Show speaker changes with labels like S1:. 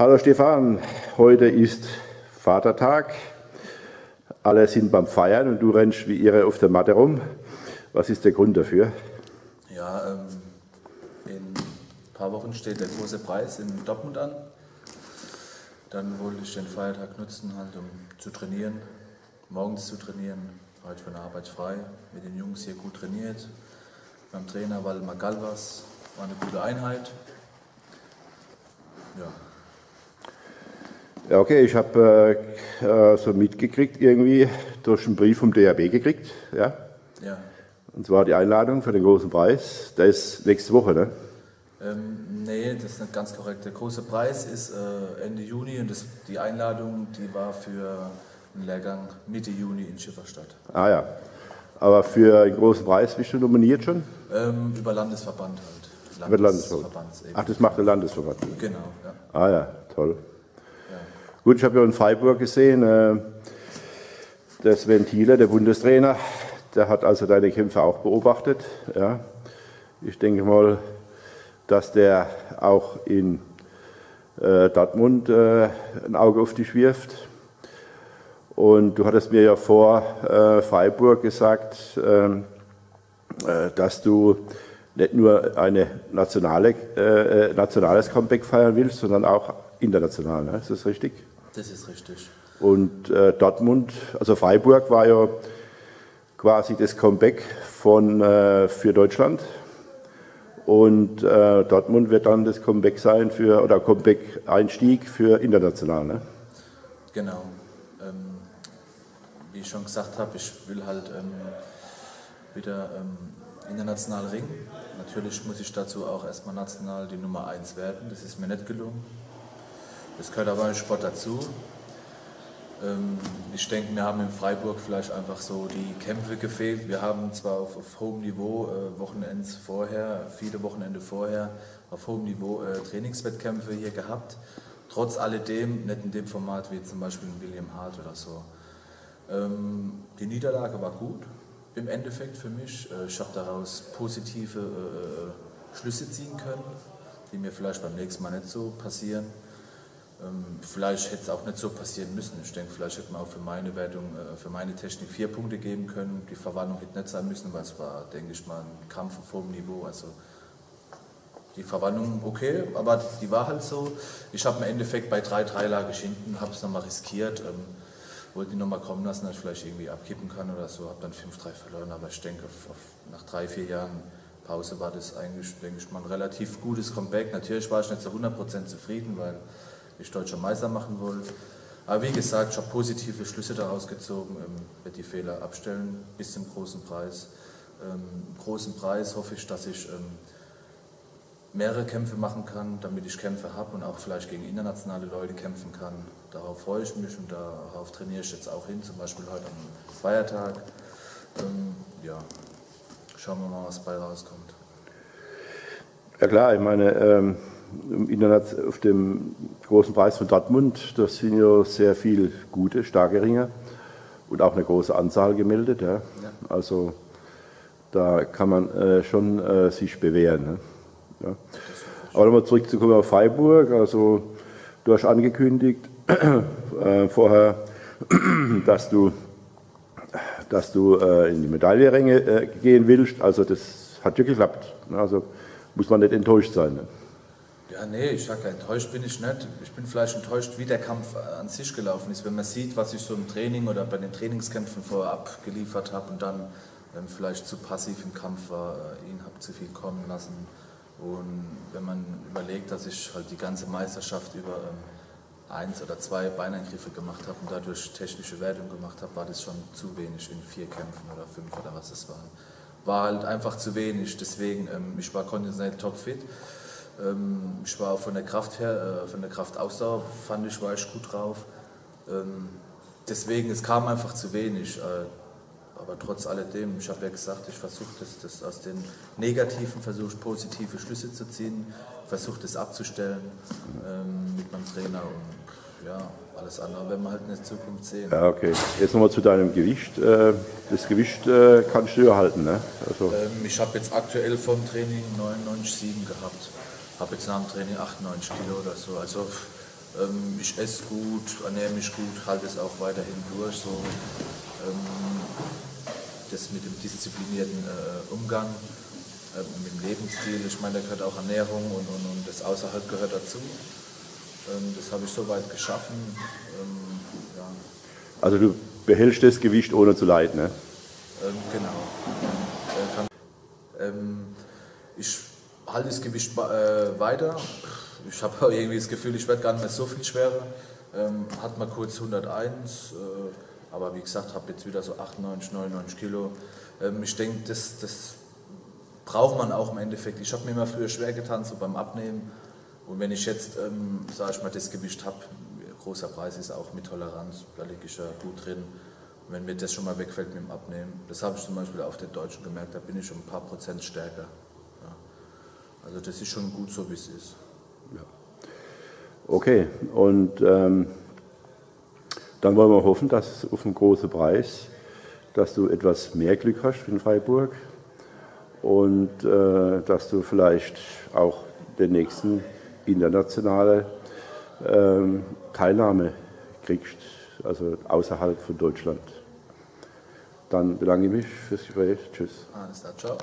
S1: Hallo Stefan, heute ist Vatertag. Alle sind beim Feiern und du rennst wie ihre auf der Matte rum. Was ist der Grund dafür?
S2: Ja, ähm, in ein paar Wochen steht der große Preis in Dortmund an. Dann wollte ich den Feiertag nutzen, halt, um zu trainieren, morgens zu trainieren, heute von der Arbeit frei, mit den Jungs hier gut trainiert. Beim Trainer Waldemar Galvas war eine gute Einheit.
S1: Ja. Ja, okay, ich habe äh, äh, so mitgekriegt, irgendwie durch einen Brief vom DAB gekriegt. Ja?
S2: ja.
S1: Und zwar die Einladung für den großen Preis. Der ist nächste Woche, ne?
S2: Ähm, nee, das ist nicht ganz korrekt. Der große Preis ist äh, Ende Juni und das, die Einladung, die war für einen Lehrgang Mitte Juni in Schifferstadt.
S1: Ah ja. Aber für den großen Preis bist du nominiert schon?
S2: Ähm, über Landesverband halt.
S1: Landes über Landesverband. Ach, das macht der Landesverband.
S2: Genau, ja.
S1: Ah ja, toll. Gut, ich habe ja in Freiburg gesehen, äh, der Sven Thiele, der Bundestrainer, der hat also deine Kämpfe auch beobachtet. Ja. Ich denke mal, dass der auch in äh, Dortmund äh, ein Auge auf dich wirft. Und du hattest mir ja vor äh, Freiburg gesagt, ähm, äh, dass du nicht nur ein nationale, nationales Comeback feiern willst, sondern auch international. Ne? Ist das richtig?
S2: Das ist richtig.
S1: Und äh, Dortmund, also Freiburg war ja quasi das Comeback von, äh, für Deutschland. Und äh, Dortmund wird dann das Comeback sein für, oder Comeback-Einstieg für international. Ne?
S2: Genau. Ähm, wie ich schon gesagt habe, ich will halt ähm, wieder ähm, international ringen. Natürlich muss ich dazu auch erstmal national die Nummer 1 werden. Das ist mir nicht gelungen. Das gehört aber im Sport dazu. Ähm, ich denke, wir haben in Freiburg vielleicht einfach so die Kämpfe gefehlt. Wir haben zwar auf, auf hohem Niveau äh, Wochenends vorher, viele Wochenende vorher, auf hohem Niveau äh, Trainingswettkämpfe hier gehabt. Trotz alledem, nicht in dem Format wie zum Beispiel in William Hart oder so. Ähm, die Niederlage war gut im Endeffekt für mich. Äh, ich habe daraus positive äh, äh, Schlüsse ziehen können, die mir vielleicht beim nächsten Mal nicht so passieren. Ähm, vielleicht hätte es auch nicht so passieren müssen. Ich denke, vielleicht hätte man auch für meine Wertung, äh, für meine Technik vier Punkte geben können. Die Verwandlung hätte nicht sein müssen, weil es war, denke ich mal, ein Kampf auf hohem Niveau. Also die Verwandlung okay, aber die war halt so. Ich habe im Endeffekt bei drei Dreilage hinten, habe es nochmal riskiert. Ähm, wollte die nochmal kommen lassen, dass ich vielleicht irgendwie abkippen kann oder so. Habe dann 5-3 verloren, aber ich denke, nach drei, vier Jahren Pause war das eigentlich, denke ich mal, ein relativ gutes Comeback. Natürlich war ich nicht zu 100% zufrieden, weil ich deutscher Meister machen wollte. Aber wie gesagt, ich habe positive Schlüsse daraus gezogen, ähm, werde die Fehler abstellen bis zum großen Preis. Ähm, großen Preis hoffe ich, dass ich ähm, mehrere Kämpfe machen kann, damit ich Kämpfe habe und auch vielleicht gegen internationale Leute kämpfen kann. Darauf freue ich mich und darauf trainiere ich jetzt auch hin, zum Beispiel heute am Feiertag. Ähm, ja, schauen wir mal, was bei rauskommt.
S1: Ja klar, ich meine, ähm, auf dem großen Preis von Dortmund, da sind ja sehr viele gute, starke Ringer und auch eine große Anzahl gemeldet. Ja. Also da kann man äh, schon äh, sich bewähren. Ne? Ja. Aber nochmal zurückzukommen auf Freiburg, also du hast angekündigt äh, vorher, dass du, dass du äh, in die Medaillenränge äh, gehen willst. Also das hat ja geklappt. Also muss man nicht enttäuscht sein. Ne?
S2: Ja, nee, ich sage, enttäuscht bin ich nicht. Ich bin vielleicht enttäuscht, wie der Kampf an sich gelaufen ist. Wenn man sieht, was ich so im Training oder bei den Trainingskämpfen vorab geliefert habe und dann ähm, vielleicht zu passiv im Kampf war, äh, ihn habe zu viel kommen lassen. Und wenn man überlegt, dass ich halt die ganze Meisterschaft über ähm, eins oder zwei Beineingriffe gemacht habe und dadurch technische Wertung gemacht habe, war das schon zu wenig in vier Kämpfen oder fünf oder was es war. War halt einfach zu wenig. Deswegen, ähm, ich war konditionell topfit. Ähm, ich war von der Kraft her, äh, von der Kraftausdauer fand ich, war ich gut drauf. Ähm, deswegen, es kam einfach zu wenig. Äh, aber trotz alledem, ich habe ja gesagt, ich versuche das, das aus den Negativen, versuche positive Schlüsse zu ziehen, versuche das abzustellen ähm, mit meinem Trainer und ja, alles andere werden wir halt in der Zukunft sehen.
S1: Ja, okay. Jetzt nochmal zu deinem Gewicht. Äh, das Gewicht kannst du ja halten, ne?
S2: Also. ich habe jetzt aktuell vom Training 99,7 gehabt habe jetzt nach dem Training 98 Kilo oder so. Also Ähm, ich esse gut, ernähre mich gut, halte es auch weiterhin durch. So, ähm, das mit dem disziplinierten äh, Umgang, äh, mit dem Lebensstil, ich meine, da gehört auch Ernährung und, und, und das außerhalb gehört dazu. Ähm, das habe ich soweit geschaffen. Ähm, ja.
S1: Also du behältst das Gewicht ohne zu leiden, ne?
S2: Ähm, genau. Äh, ich halte das Gewicht äh, weiter. Ich habe irgendwie das Gefühl, ich werde gar nicht mehr so viel schwerer. Ähm, hat mal kurz 101, äh, aber wie gesagt, habe jetzt wieder so 98, 99 Kilo. Ähm, ich denke, das, das braucht man auch im Endeffekt. Ich habe mir immer früher schwer getan, so beim Abnehmen. Und wenn ich jetzt, ähm, sage ich mal, das Gewicht habe, großer Preis ist auch mit Toleranz, da liege ich ja gut drin. Und wenn mir das schon mal wegfällt mit dem Abnehmen, das habe ich zum Beispiel auf den Deutschen gemerkt, da bin ich schon ein paar Prozent stärker. Also das ist schon gut so, wie es ist. Ja.
S1: Okay, und ähm, dann wollen wir hoffen, dass auf dem großen Preis, dass du etwas mehr Glück hast in Freiburg und äh, dass du vielleicht auch den nächsten internationale ähm, Teilnahme kriegst, also außerhalb von Deutschland. Dann bedanke ich mich fürs Gespräch. Tschüss.
S2: Alles klar, ciao.